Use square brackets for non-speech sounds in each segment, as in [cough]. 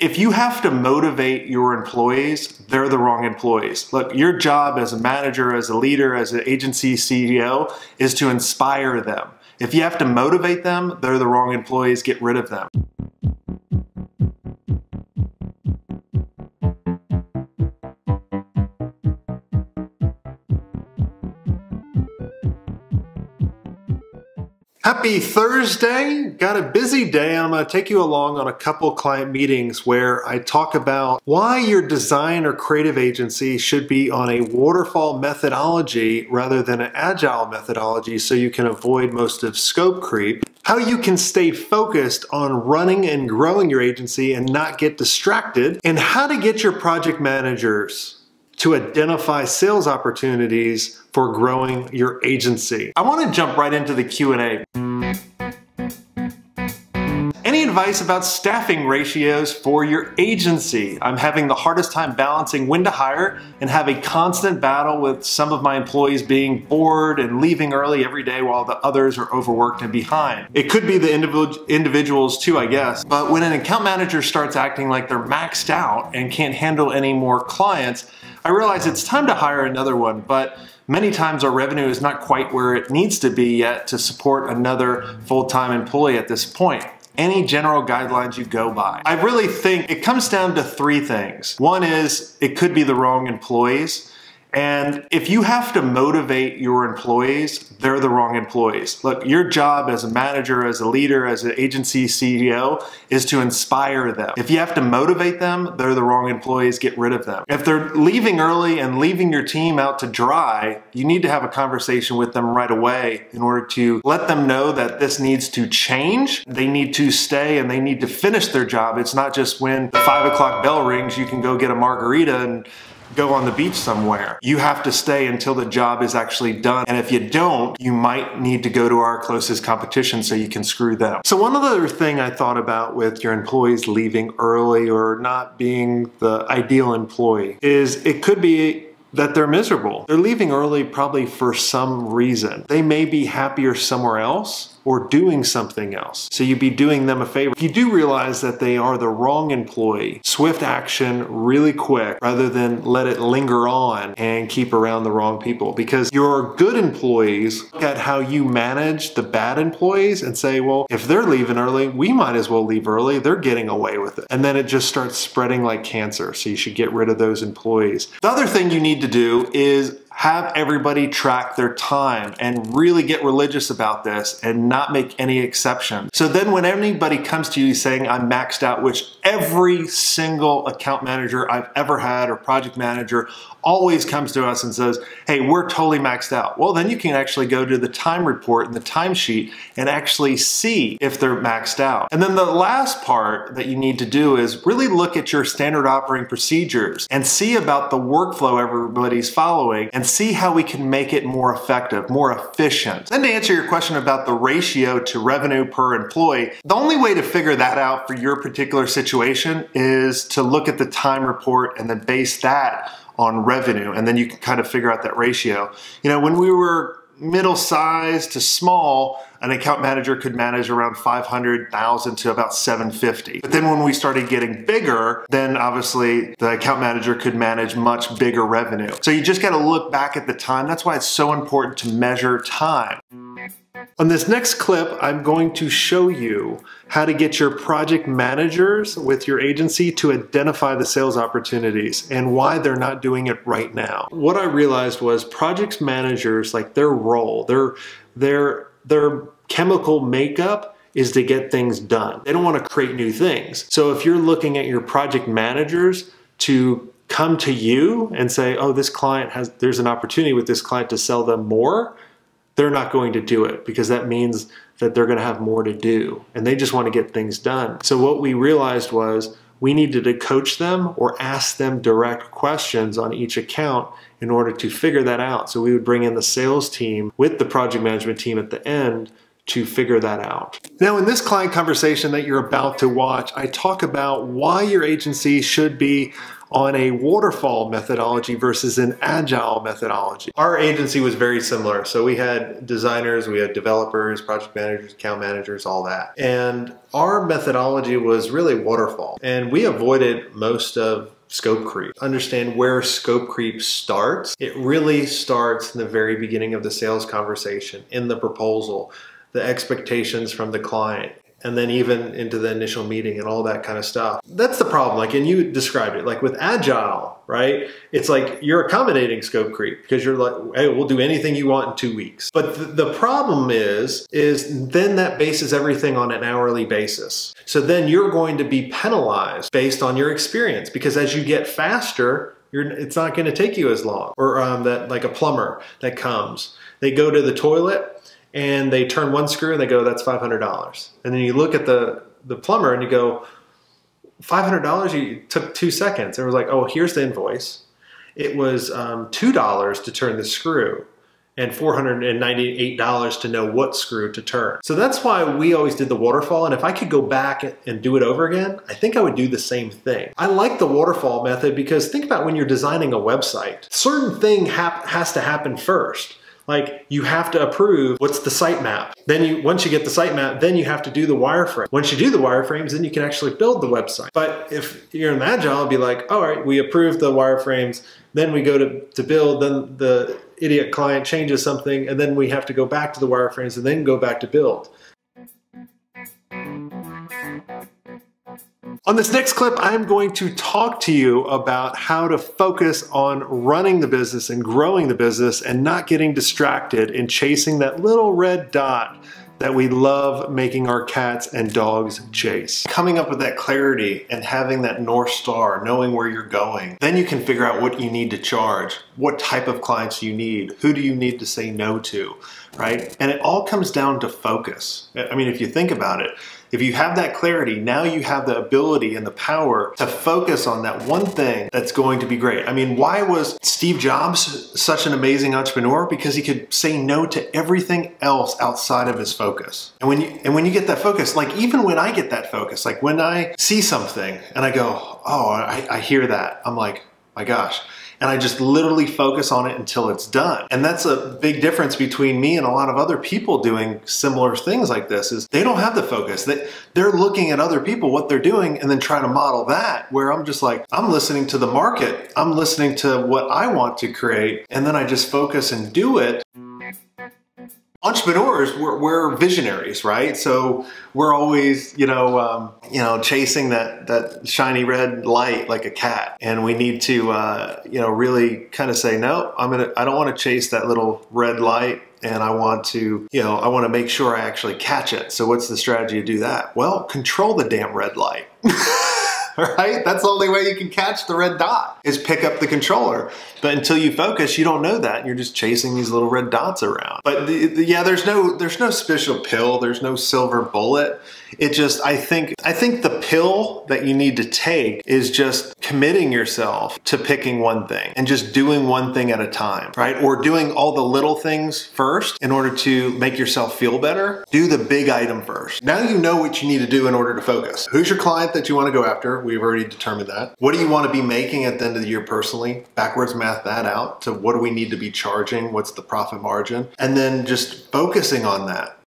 If you have to motivate your employees, they're the wrong employees. Look, your job as a manager, as a leader, as an agency CEO is to inspire them. If you have to motivate them, they're the wrong employees, get rid of them. Happy Thursday. Got a busy day. I'm going to take you along on a couple client meetings where I talk about why your design or creative agency should be on a waterfall methodology rather than an agile methodology so you can avoid most of scope creep. How you can stay focused on running and growing your agency and not get distracted, and how to get your project managers to identify sales opportunities for growing your agency. I want to jump right into the Q&A. Any advice about staffing ratios for your agency? I'm having the hardest time balancing when to hire and have a constant battle with some of my employees being bored and leaving early every day while the others are overworked and behind. It could be the individ individuals too, I guess. But when an account manager starts acting like they're maxed out and can't handle any more clients, I realize it's time to hire another one, but many times our revenue is not quite where it needs to be yet to support another full-time employee at this point any general guidelines you go by. I really think it comes down to three things. One is it could be the wrong employees. And if you have to motivate your employees, they're the wrong employees. Look, your job as a manager, as a leader, as an agency CEO is to inspire them. If you have to motivate them, they're the wrong employees, get rid of them. If they're leaving early and leaving your team out to dry, you need to have a conversation with them right away in order to let them know that this needs to change. They need to stay and they need to finish their job. It's not just when the five o'clock bell rings, you can go get a margarita and go on the beach somewhere. You have to stay until the job is actually done. And if you don't, you might need to go to our closest competition so you can screw them. So one other thing I thought about with your employees leaving early or not being the ideal employee is it could be that they're miserable. They're leaving early probably for some reason. They may be happier somewhere else or doing something else. So you'd be doing them a favor. If you do realize that they are the wrong employee, swift action really quick rather than let it linger on and keep around the wrong people. Because your good employees look at how you manage the bad employees and say, well, if they're leaving early, we might as well leave early. They're getting away with it. And then it just starts spreading like cancer. So you should get rid of those employees. The other thing you need to do is have everybody track their time and really get religious about this and not make any exceptions. So then when anybody comes to you saying I'm maxed out, which every single account manager I've ever had or project manager always comes to us and says, hey, we're totally maxed out. Well, then you can actually go to the time report and the timesheet and actually see if they're maxed out. And then the last part that you need to do is really look at your standard operating procedures and see about the workflow everybody's following and see how we can make it more effective, more efficient. Then to answer your question about the ratio to revenue per employee, the only way to figure that out for your particular situation is to look at the time report and then base that on revenue, and then you can kind of figure out that ratio. You know, when we were middle size to small, an account manager could manage around 500,000 to about 750. But then when we started getting bigger, then obviously the account manager could manage much bigger revenue. So you just got to look back at the time. That's why it's so important to measure time. On this next clip, I'm going to show you how to get your project managers with your agency to identify the sales opportunities and why they're not doing it right now. What I realized was project managers, like their role, their, their, their chemical makeup is to get things done. They don't want to create new things. So if you're looking at your project managers to come to you and say, oh, this client has, there's an opportunity with this client to sell them more, they're not going to do it because that means that they're going to have more to do and they just want to get things done. So what we realized was we needed to coach them or ask them direct questions on each account in order to figure that out. So we would bring in the sales team with the project management team at the end to figure that out. Now, in this client conversation that you're about to watch, I talk about why your agency should be on a waterfall methodology versus an agile methodology. Our agency was very similar. So we had designers, we had developers, project managers, account managers, all that. And our methodology was really waterfall. And we avoided most of scope creep. Understand where scope creep starts. It really starts in the very beginning of the sales conversation, in the proposal, the expectations from the client and then even into the initial meeting and all that kind of stuff. That's the problem. Like, and you described it, like with agile, right? It's like you're accommodating scope creep because you're like, hey, we'll do anything you want in two weeks. But th the problem is, is then that bases everything on an hourly basis. So then you're going to be penalized based on your experience because as you get faster, you're, it's not going to take you as long. Or um, that like a plumber that comes, they go to the toilet and they turn one screw and they go, that's $500. And then you look at the, the plumber and you go, $500, you took two seconds. And it was like, oh, here's the invoice. It was um, $2 to turn the screw and $498 to know what screw to turn. So that's why we always did the waterfall. And if I could go back and do it over again, I think I would do the same thing. I like the waterfall method because think about when you're designing a website, certain thing has to happen first. Like you have to approve what's the sitemap. Then you, once you get the sitemap, then you have to do the wireframe. Once you do the wireframes, then you can actually build the website. But if you're in Agile, it'll be like, all right, we approve the wireframes, then we go to, to build, then the idiot client changes something, and then we have to go back to the wireframes and then go back to build. On this next clip, I'm going to talk to you about how to focus on running the business and growing the business and not getting distracted in chasing that little red dot that we love making our cats and dogs chase. Coming up with that clarity and having that North Star, knowing where you're going, then you can figure out what you need to charge, what type of clients you need, who do you need to say no to, right? And it all comes down to focus. I mean, if you think about it, if you have that clarity, now you have the ability and the power to focus on that one thing that's going to be great. I mean, why was Steve Jobs such an amazing entrepreneur? Because he could say no to everything else outside of his focus. And when you and when you get that focus, like even when I get that focus, like when I see something and I go, oh, I, I hear that, I'm like, my gosh and I just literally focus on it until it's done. And that's a big difference between me and a lot of other people doing similar things like this is they don't have the focus. They, they're looking at other people, what they're doing, and then trying to model that where I'm just like, I'm listening to the market. I'm listening to what I want to create. And then I just focus and do it entrepreneurs we're, we're, visionaries right so we're always you know um, you know chasing that that shiny red light like a cat and we need to uh, you know really kind of say no i'm gonna i don't want to chase that little red light and I want to, you know, I want to make sure I actually catch it. So what's the strategy to do that? Well, control the damn red light. [laughs] [laughs] right? That's the only way you can catch the red dot is pick up the controller. But until you focus, you don't know that. You're just chasing these little red dots around. But the, the, yeah, there's no there's no special pill. There's no silver bullet. It just I think I think the pill that you need to take is just committing yourself to picking one thing and just doing one thing at a time, right? Or doing all the little things first in order to make yourself feel better. Do the big item first. Now you know what you need to do in order to focus. Who's your client that you want to go after? We've already determined that. What do you want to be making at the end of the year personally? Backwards math that out to what do we need to be charging? What's the profit margin? And then just focusing on that.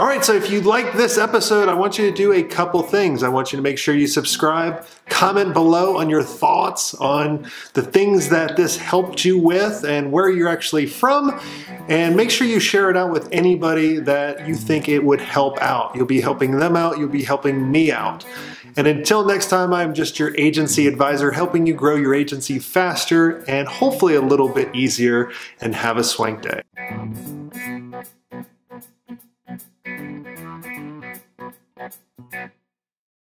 All right, so if you like this episode, I want you to do a couple things. I want you to make sure you subscribe, comment below on your thoughts on the things that this helped you with and where you're actually from, and make sure you share it out with anybody that you think it would help out. You'll be helping them out, you'll be helping me out. And until next time, I'm just your agency advisor helping you grow your agency faster and hopefully a little bit easier and have a Swenk day.